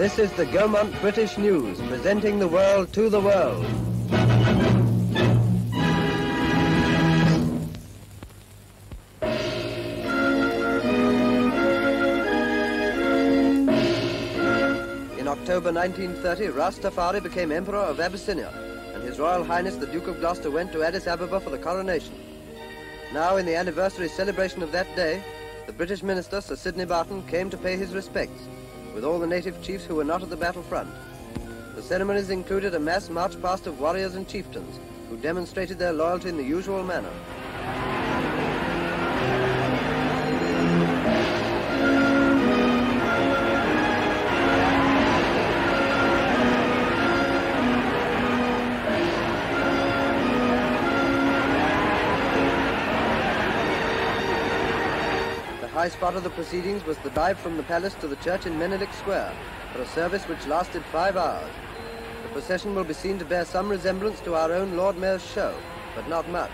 This is the Gaumont British News, presenting the world to the world. In October 1930, Rastafari became Emperor of Abyssinia, and His Royal Highness the Duke of Gloucester went to Addis Ababa for the coronation. Now, in the anniversary celebration of that day, the British minister, Sir Sidney Barton, came to pay his respects with all the native chiefs who were not at the battlefront. The ceremonies included a mass march past of warriors and chieftains who demonstrated their loyalty in the usual manner. High spot of the proceedings was the drive from the palace to the church in Menelik Square for a service which lasted five hours. The procession will be seen to bear some resemblance to our own Lord Mayor's show, but not much.